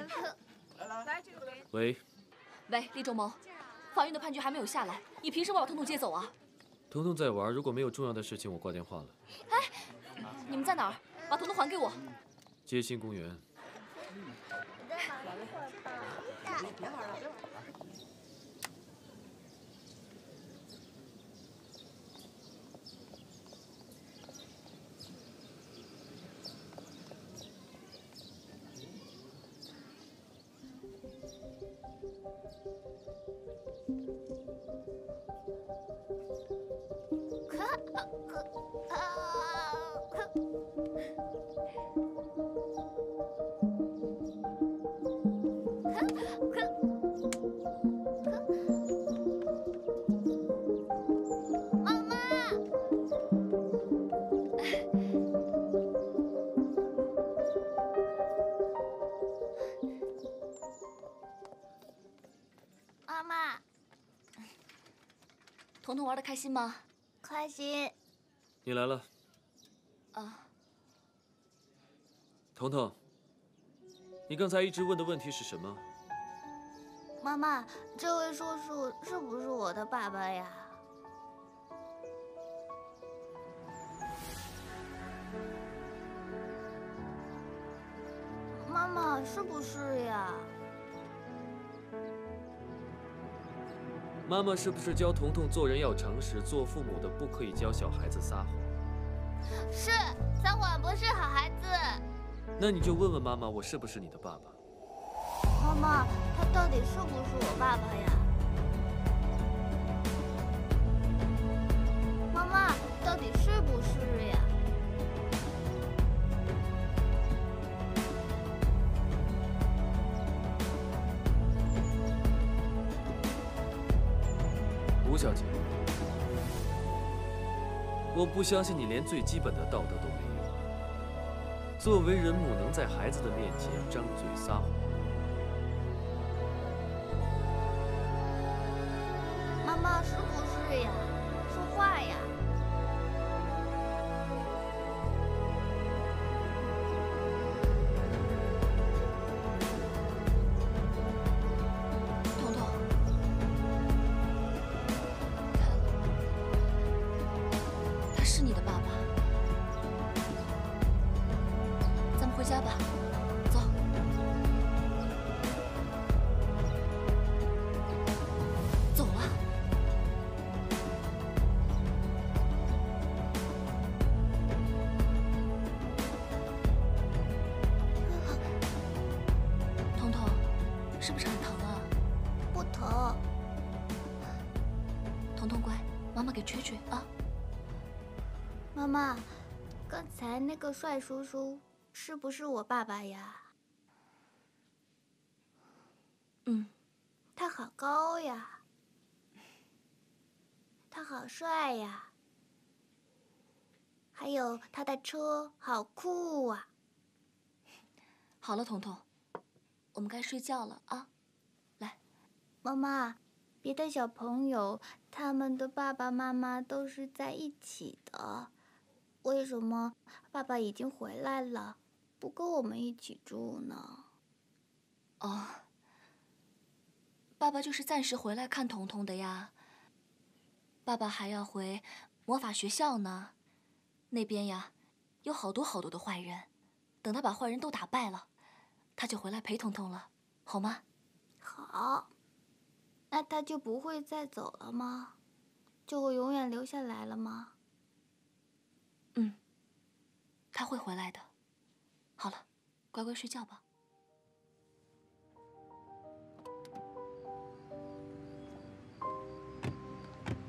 喂，喂，厉仲谋，法院的判决还没有下来，你凭什么把彤彤接走啊？彤彤在玩，如果没有重要的事情，我挂电话了。哎，你们在哪儿？把彤彤还给我。街心公园。あっ彤彤玩的开心吗？开心。你来了。啊。彤彤，你刚才一直问的问题是什么？妈妈，这位叔叔是不是我的爸爸呀？妈妈，是不是呀？妈妈是不是教彤彤做人要诚实，做父母的不可以教小孩子撒谎？是，撒谎不是好孩子。那你就问问妈妈，我是不是你的爸爸？妈妈，他到底是不是我爸爸呀？妈妈，到底是不是呀？小姐，我不相信你连最基本的道德都没有。作为人母，能在孩子的面前张嘴撒谎？妈妈，是不是呀？说话呀！妈妈，刚才那个帅叔叔是不是我爸爸呀？嗯，他好高呀，他好帅呀，还有他的车好酷啊！好了，彤彤，我们该睡觉了啊！来，妈妈，别的小朋友他们的爸爸妈妈都是在一起的。为什么爸爸已经回来了，不跟我们一起住呢？哦，爸爸就是暂时回来看彤彤的呀。爸爸还要回魔法学校呢，那边呀有好多好多的坏人，等他把坏人都打败了，他就回来陪彤彤了，好吗？好。那他就不会再走了吗？就会永远留下来了吗？嗯，他会回来的。好了，乖乖睡觉吧。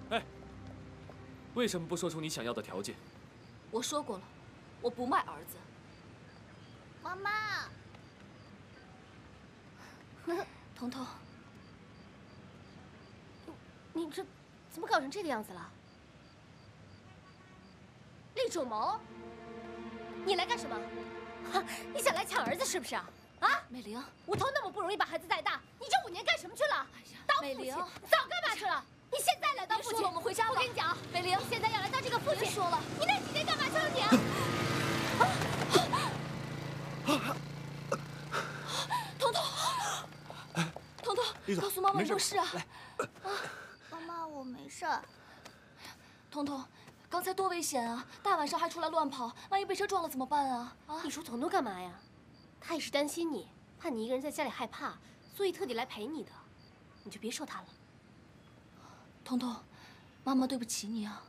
哎，为什么不说出你想要的条件？我说过了，我不卖儿子。妈妈，彤彤，你这怎么搞成这个样子了？厉仲谋，你来干什么？哈，你想来抢儿子是不是啊？啊，美玲，吴桐那么不容易把孩子带大，你这五年干什么去了？当父亲，早干嘛去了？你现在来当父亲，我们回家吧。我跟你讲，美玲，你现在要来当这个父亲，说了，你那几年干嘛去了？你啊，彤彤。彤彤，告诉妈妈没事啊！来，妈妈，我没事。彤彤，刚才多危险啊！大晚上还出来乱跑，万一被车撞了怎么办啊？啊你！说彤彤干嘛呀？他也是担心你，怕你一个人在家里害怕，所以特地来陪你的。你就别说他了。彤彤，妈妈对不起你啊！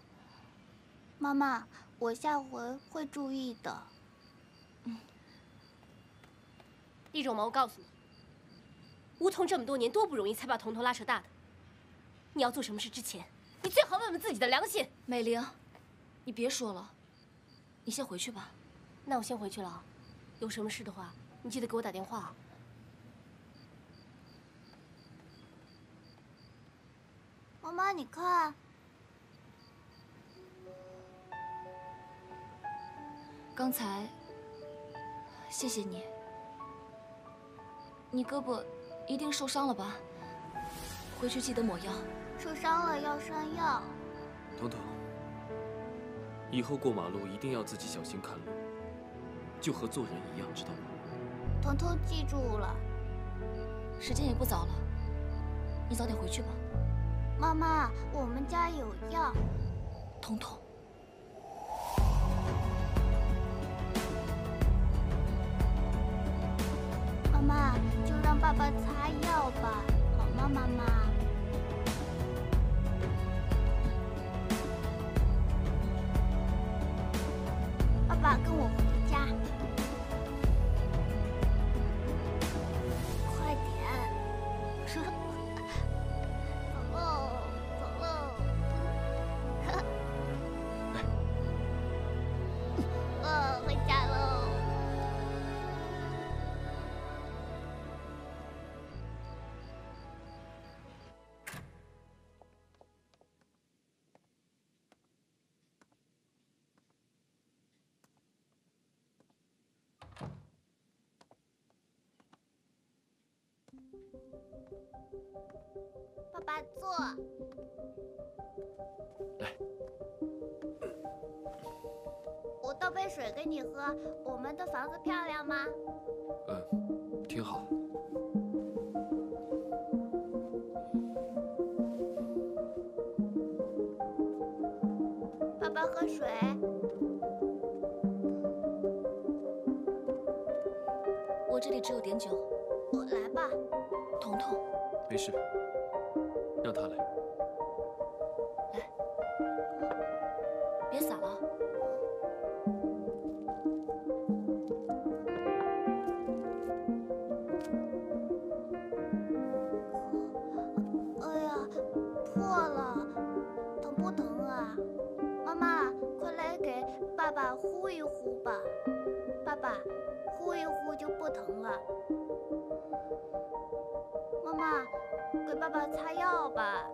妈妈，我下回会注意的。嗯丽种毛，我告诉你，吴桐这么多年多不容易才把彤彤拉扯大的。你要做什么事之前，你最好问问自己的良心。美玲，你别说了，你先回去吧。那我先回去了啊，有什么事的话，你记得给我打电话啊。妈妈，你看，刚才，谢谢你。你胳膊一定受伤了吧？回去记得抹药。受伤了要上药。彤彤，以后过马路一定要自己小心看路，就和做人一样，知道吗？彤彤记住了。时间也不早了，你早点回去吧。妈妈，我们家有药。彤彤，妈妈，就让爸爸擦药吧，好吗，妈妈？爸爸坐。来。我倒杯水给你喝。我们的房子漂亮吗？嗯，挺好。爸爸喝水。我这里只有点酒。没事，让他来。别洒了。哎呀，破了，疼不疼啊？妈妈，快来给爸爸呼一呼吧。爸爸，呼一呼就不疼了。妈，给爸爸擦药吧。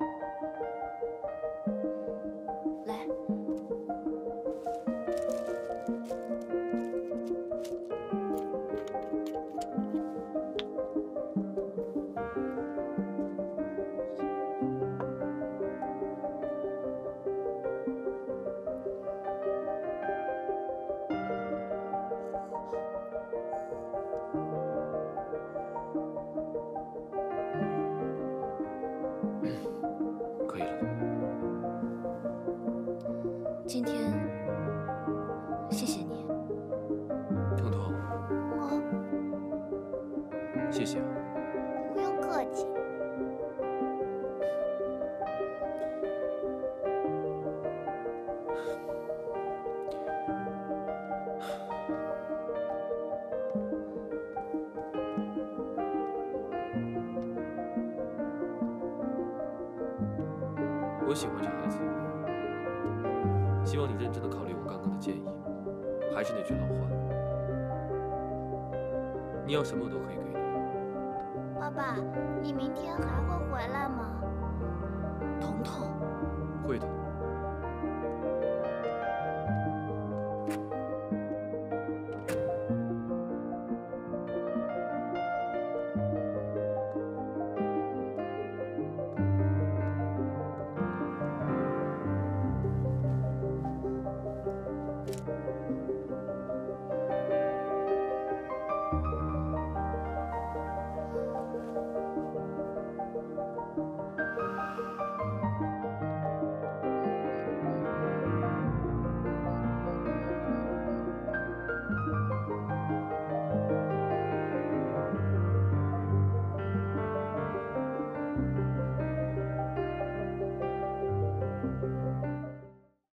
可以了。今天我喜欢这孩子，希望你认真的考虑我刚刚的建议。还是那句老话，你要什么我都可以给你。爸爸，你明天还会回来吗？彤彤，会的。